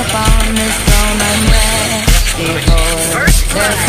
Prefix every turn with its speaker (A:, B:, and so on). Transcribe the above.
A: upon this throne unless before there's